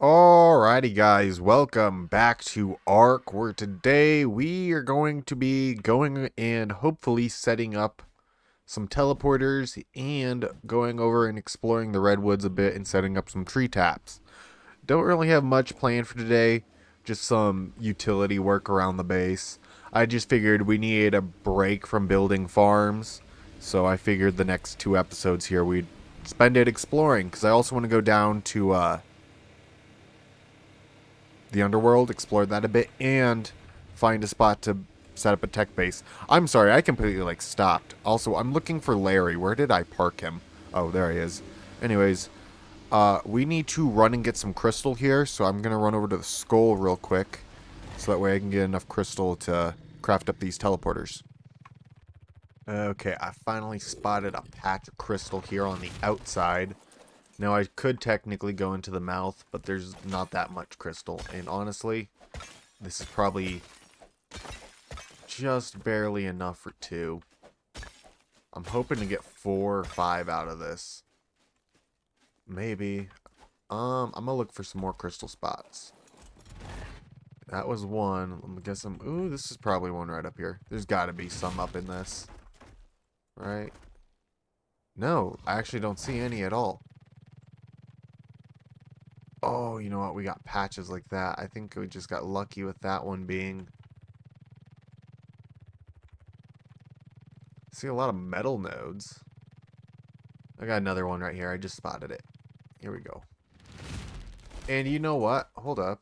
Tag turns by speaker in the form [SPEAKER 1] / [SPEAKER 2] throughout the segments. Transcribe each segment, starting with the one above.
[SPEAKER 1] Alrighty guys, welcome back to ARK, where today we are going to be going and hopefully setting up some teleporters and going over and exploring the redwoods a bit and setting up some tree taps. Don't really have much planned for today, just some utility work around the base. I just figured we needed a break from building farms, so I figured the next two episodes here we'd spend it exploring, because I also want to go down to, uh, the underworld, explore that a bit, and find a spot to set up a tech base. I'm sorry, I completely like stopped. Also, I'm looking for Larry. Where did I park him? Oh, there he is. Anyways, uh, we need to run and get some crystal here, so I'm gonna run over to the skull real quick, so that way I can get enough crystal to craft up these teleporters. Okay, I finally spotted a patch of crystal here on the outside. Now, I could technically go into the mouth, but there's not that much crystal. And honestly, this is probably just barely enough for two. I'm hoping to get four or five out of this. Maybe. Um, I'm gonna look for some more crystal spots. That was one. Let me guess some. Ooh, this is probably one right up here. There's got to be some up in this. Right? No, I actually don't see any at all. Oh, you know what? We got patches like that. I think we just got lucky with that one being... See a lot of metal nodes. I got another one right here. I just spotted it. Here we go. And you know what? Hold up.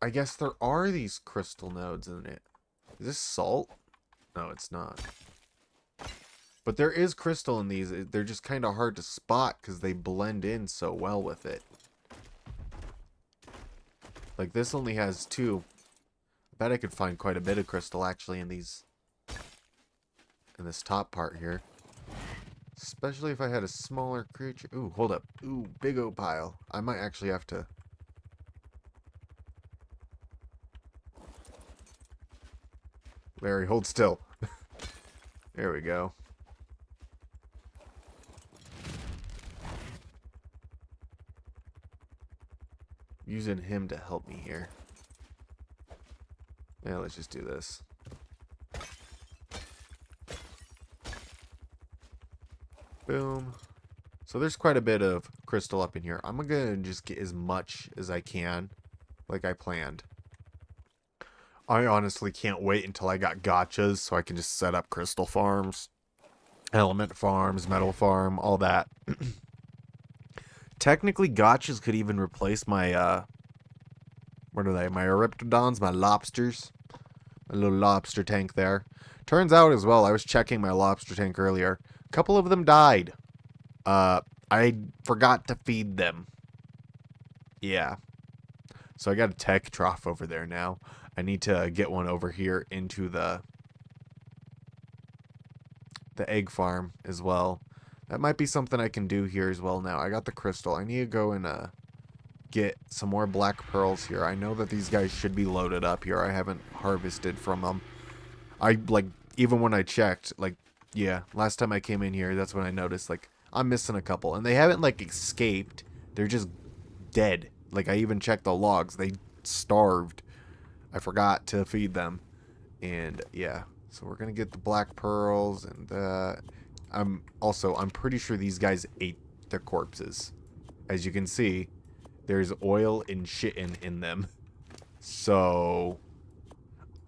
[SPEAKER 1] I guess there are these crystal nodes in it. Is this salt? No, it's not. But there is crystal in these. They're just kind of hard to spot because they blend in so well with it. Like this only has two. I bet I could find quite a bit of crystal actually in these. In this top part here. Especially if I had a smaller creature. Ooh, hold up. Ooh, big O pile. I might actually have to... Larry, hold still. there we go. Using him to help me here. Yeah, let's just do this. Boom. So there's quite a bit of crystal up in here. I'm going to just get as much as I can, like I planned. I honestly can't wait until I got gotchas so I can just set up crystal farms, element farms, metal farm, all that. Technically, gotchas could even replace my, uh, what are they? My Euryptodons, my lobsters. A little lobster tank there. Turns out as well, I was checking my lobster tank earlier. A couple of them died. Uh, I forgot to feed them. Yeah. So I got a tech trough over there now. I need to get one over here into the the egg farm as well. That might be something I can do here as well now. I got the crystal. I need to go and uh, get some more black pearls here. I know that these guys should be loaded up here. I haven't harvested from them. I, like, even when I checked, like, yeah, last time I came in here, that's when I noticed, like, I'm missing a couple. And they haven't, like, escaped. They're just dead. Like, I even checked the logs. They starved. I forgot to feed them. And, yeah. So we're going to get the black pearls and, uh... I'm also I'm pretty sure these guys ate their corpses. As you can see, there's oil and chitin in them. So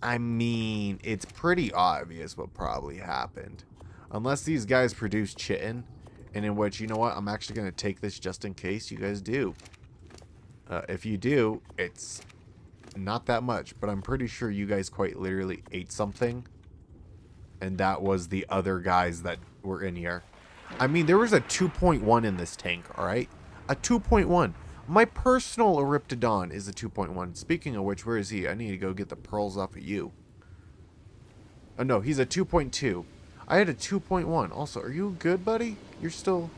[SPEAKER 1] I mean, it's pretty obvious what probably happened. Unless these guys produce chitin, and in which, you know what, I'm actually going to take this just in case you guys do. Uh, if you do, it's not that much, but I'm pretty sure you guys quite literally ate something. And that was the other guys that were in here. I mean, there was a 2.1 in this tank, alright? A 2.1. My personal Euryptodon is a 2.1. Speaking of which, where is he? I need to go get the pearls off of you. Oh, no, he's a 2.2. I had a 2.1. Also, are you good, buddy? You're still...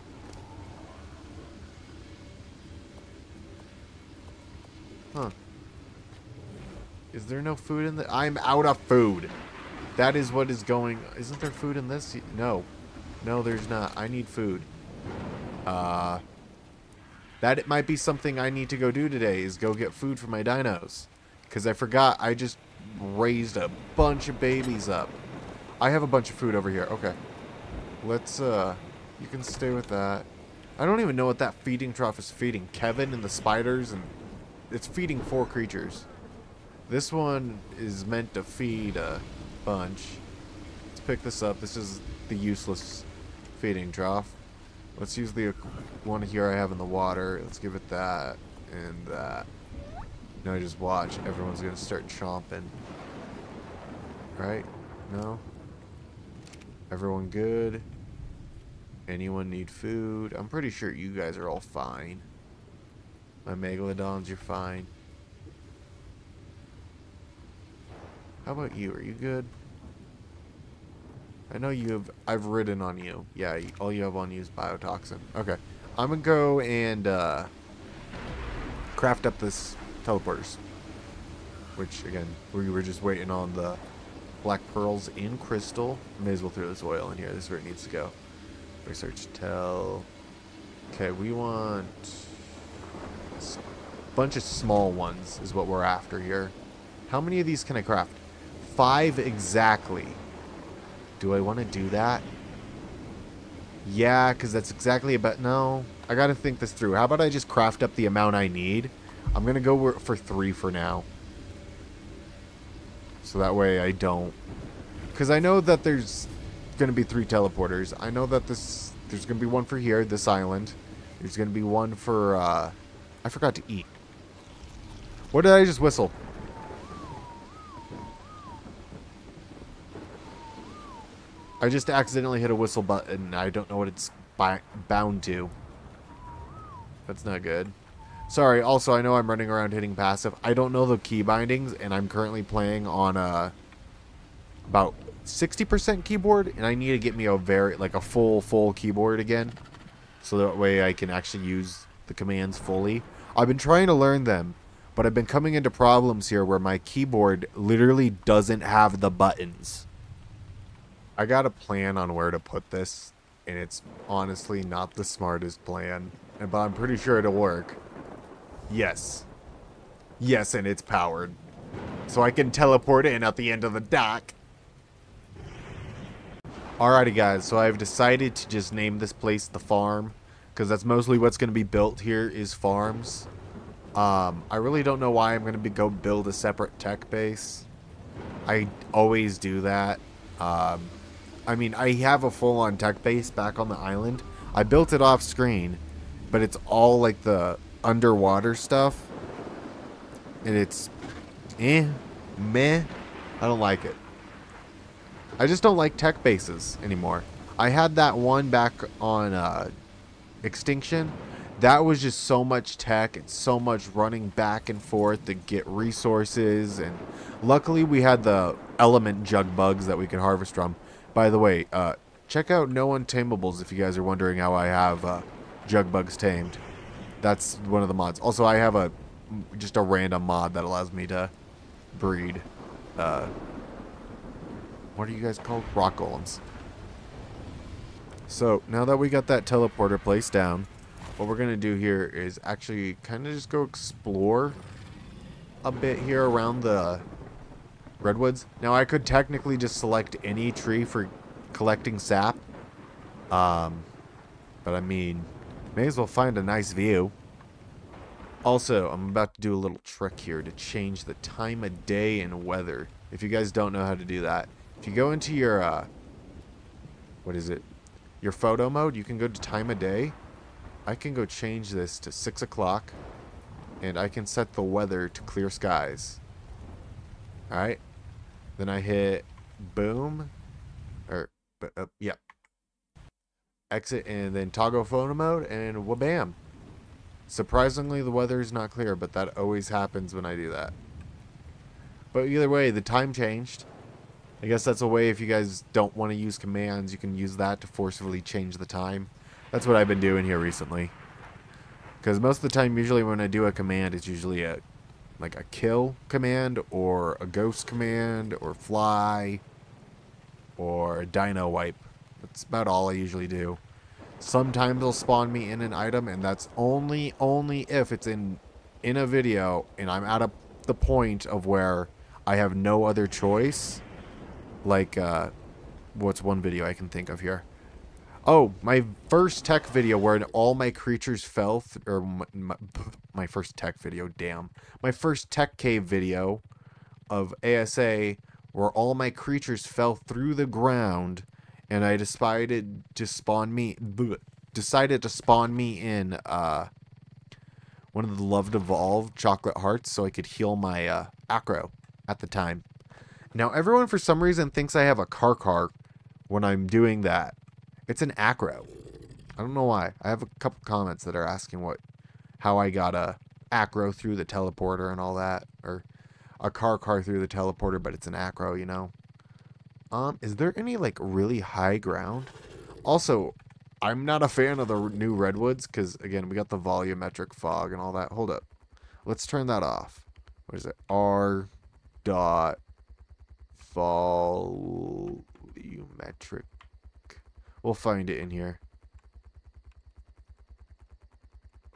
[SPEAKER 1] Huh. Is there no food in the... I'm out of food. That is what is going... Isn't there food in this? No. No, there's not. I need food. Uh, That it might be something I need to go do today is go get food for my dinos. Because I forgot I just raised a bunch of babies up. I have a bunch of food over here. Okay. Let's, uh, you can stay with that. I don't even know what that feeding trough is feeding. Kevin and the spiders, and it's feeding four creatures. This one is meant to feed a bunch. Let's pick this up. This is the useless feeding trough. Let's use the one here I have in the water. Let's give it that and that. Now just watch. Everyone's going to start chomping. Right? No? Everyone good? Anyone need food? I'm pretty sure you guys are all fine. My Megalodons, you're fine. How about you? Are you good? I know you have... I've ridden on you. Yeah, all you have on you is biotoxin. Okay. I'm gonna go and, uh... Craft up this teleporters. Which, again, we were just waiting on the black pearls in crystal. May as well throw this oil in here. This is where it needs to go. Research tell. Okay, we want a bunch of small ones is what we're after here. How many of these can I craft? Five exactly. Do I want to do that? Yeah, because that's exactly about... No, I got to think this through. How about I just craft up the amount I need? I'm going to go for three for now. So that way I don't... Because I know that there's going to be three teleporters. I know that this... There's going to be one for here, this island. There's going to be one for... Uh, I forgot to eat. What did I just whistle? I just accidentally hit a whistle button. I don't know what it's bound to. That's not good. Sorry, also, I know I'm running around hitting passive. I don't know the key bindings, and I'm currently playing on a about 60% keyboard, and I need to get me a very, like a full, full keyboard again. So that way I can actually use the commands fully. I've been trying to learn them, but I've been coming into problems here where my keyboard literally doesn't have the buttons. I got a plan on where to put this, and it's honestly not the smartest plan, but I'm pretty sure it'll work. Yes. Yes, and it's powered. So I can teleport in at the end of the dock. Alrighty guys, so I've decided to just name this place the farm. Because that's mostly what's going to be built here is farms. Um, I really don't know why I'm going to go build a separate tech base. I always do that. Um, I mean, I have a full-on tech base back on the island. I built it off screen, but it's all like the underwater stuff. And it's eh, meh. I don't like it. I just don't like tech bases anymore. I had that one back on uh, Extinction. That was just so much tech and so much running back and forth to get resources. And luckily we had the element jug bugs that we could harvest from. By the way, uh, check out No Untamables if you guys are wondering how I have uh, jug bugs tamed. That's one of the mods. Also, I have a just a random mod that allows me to breed. Uh, what are you guys called? Rock golems. So, now that we got that teleporter placed down, what we're going to do here is actually kind of just go explore a bit here around the redwoods. Now I could technically just select any tree for collecting sap. Um, but I mean, may as well find a nice view. Also, I'm about to do a little trick here to change the time of day and weather. If you guys don't know how to do that, if you go into your, uh, what is it? Your photo mode, you can go to time of day. I can go change this to 6 o'clock, and I can set the weather to clear skies. Alright, then I hit boom, or, uh, yeah. Exit and then toggle photo mode and wabam. Surprisingly, the weather is not clear, but that always happens when I do that. But either way, the time changed. I guess that's a way if you guys don't want to use commands, you can use that to forcibly change the time. That's what I've been doing here recently. Because most of the time, usually when I do a command, it's usually a like a kill command or a ghost command or fly or a dino wipe. That's about all I usually do. Sometimes they'll spawn me in an item, and that's only only if it's in in a video and I'm at a, the point of where I have no other choice. Like, uh, what's one video I can think of here? Oh, my first tech video where all my creatures fell, or my, my, my, first tech video, damn. My first tech cave video of ASA where all my creatures fell through the ground and I decided to spawn me, decided to spawn me in, uh, one of the loved evolved chocolate hearts so I could heal my, uh, acro at the time. Now, everyone for some reason thinks I have a car car when I'm doing that. It's an acro. I don't know why. I have a couple comments that are asking what, how I got a acro through the teleporter and all that, or a car car through the teleporter, but it's an acro, you know. Um, is there any like really high ground? Also, I'm not a fan of the new redwoods because again, we got the volumetric fog and all that. Hold up, let's turn that off. What is it? R dot volumetric. We'll find it in here.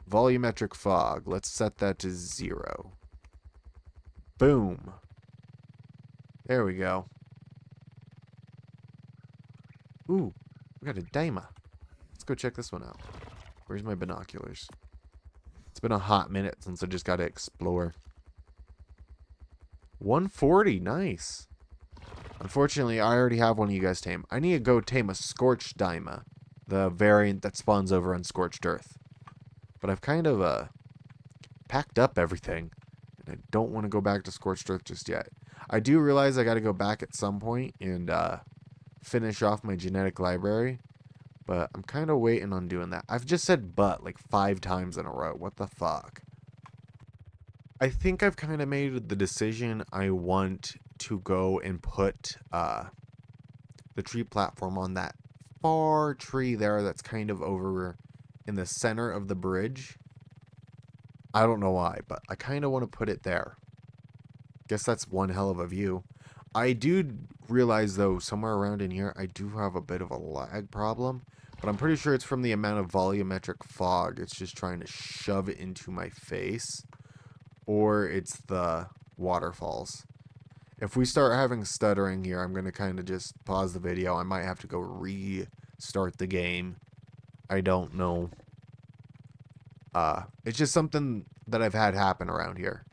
[SPEAKER 1] Volumetric fog. Let's set that to zero. Boom. There we go. Ooh, we got a Daima. Let's go check this one out. Where's my binoculars? It's been a hot minute since I just got to explore. 140, nice. Unfortunately, I already have one of you guys tame. I need to go tame a Scorched Daima, the variant that spawns over on Scorched Earth. But I've kind of uh, packed up everything, and I don't want to go back to Scorched Earth just yet. I do realize I got to go back at some point and uh, finish off my genetic library, but I'm kind of waiting on doing that. I've just said but like five times in a row. What the fuck? I think I've kind of made the decision I want to go and put uh, the tree platform on that far tree there that's kind of over in the center of the bridge. I don't know why, but I kind of want to put it there. Guess that's one hell of a view. I do realize, though, somewhere around in here, I do have a bit of a lag problem. But I'm pretty sure it's from the amount of volumetric fog. It's just trying to shove it into my face. Or it's the waterfalls. If we start having stuttering here, I'm going to kind of just pause the video. I might have to go restart the game. I don't know. Uh, it's just something that I've had happen around here.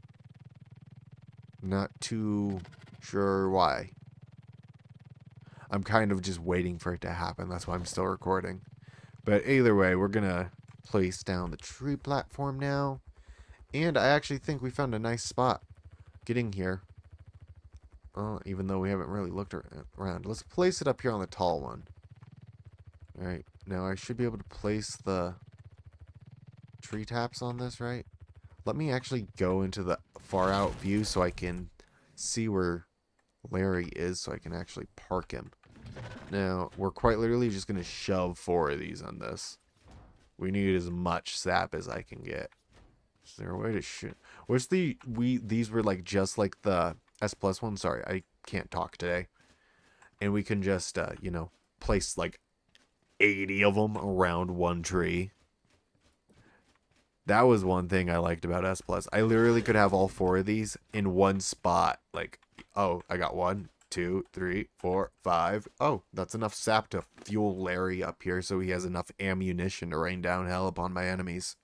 [SPEAKER 1] Not too sure why. I'm kind of just waiting for it to happen. That's why I'm still recording. But either way, we're going to place down the tree platform now. And I actually think we found a nice spot getting here. Uh, even though we haven't really looked around. Let's place it up here on the tall one. Alright, now I should be able to place the tree taps on this, right? Let me actually go into the far out view so I can see where Larry is so I can actually park him. Now, we're quite literally just going to shove four of these on this. We need as much sap as I can get. Is there a way to shoot? What's the... we? These were like just like the S plus one. Sorry, I can't talk today. And we can just, uh, you know, place like 80 of them around one tree. That was one thing I liked about S plus. I literally could have all four of these in one spot. Like Oh, I got one, two, three, four, five. Oh, that's enough sap to fuel Larry up here so he has enough ammunition to rain down hell upon my enemies.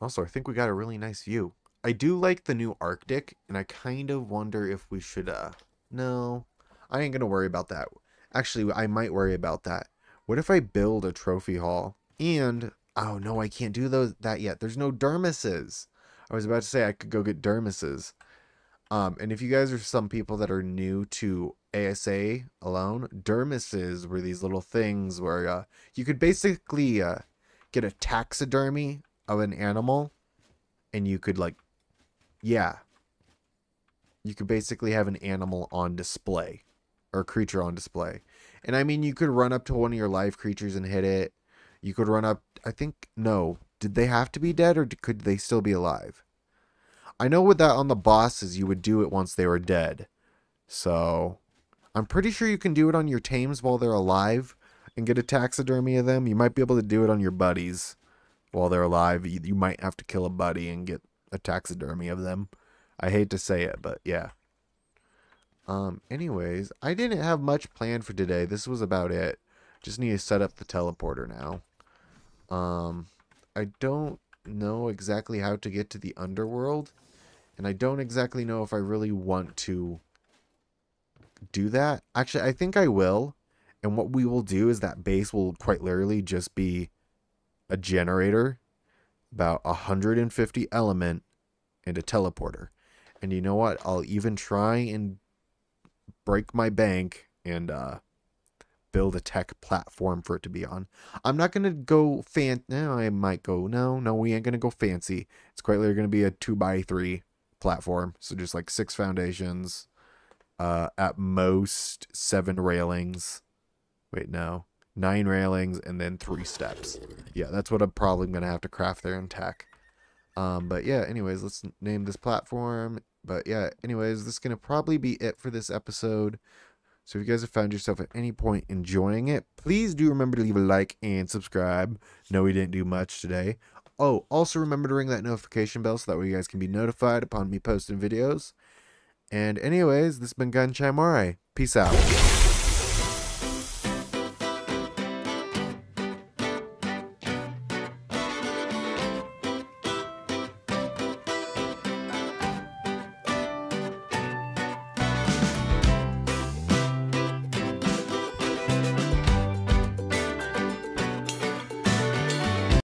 [SPEAKER 1] Also, I think we got a really nice view. I do like the new Arctic, and I kind of wonder if we should, uh... No, I ain't gonna worry about that. Actually, I might worry about that. What if I build a trophy hall? And, oh no, I can't do those that yet. There's no dermises. I was about to say I could go get dermises. Um, and if you guys are some people that are new to ASA alone, dermises were these little things where uh, you could basically uh, get a taxidermy of an animal and you could like, yeah, you could basically have an animal on display or a creature on display. And I mean, you could run up to one of your live creatures and hit it. You could run up, I think, no. Did they have to be dead or could they still be alive? I know with that on the bosses, you would do it once they were dead. So, I'm pretty sure you can do it on your tames while they're alive. and get a taxidermy of them. You might be able to do it on your buddies while they're alive. You, you might have to kill a buddy and get a taxidermy of them. I hate to say it, but yeah. Um, anyways, I didn't have much planned for today. This was about it. Just need to set up the teleporter now. Um, I don't know exactly how to get to the underworld. And I don't exactly know if I really want to do that. Actually, I think I will. And what we will do is that base will quite literally just be a generator, about 150 element, and a teleporter. And you know what? I'll even try and break my bank and uh, build a tech platform for it to be on. I'm not gonna go fan. No, I might go. No, no, we ain't gonna go fancy. It's quite literally gonna be a two by three platform. So just like six foundations, uh, at most seven railings. Wait, no, nine railings and then three steps. Yeah, that's what I'm probably gonna have to craft there in tech. Um, but yeah, anyways, let's name this platform. But yeah, anyways, this is gonna probably be it for this episode. So if you guys have found yourself at any point enjoying it, please do remember to leave a like and subscribe. No, we didn't do much today. Oh, also remember to ring that notification bell so that way you guys can be notified upon me posting videos. And anyways, this has been GunShy Moray. Peace out.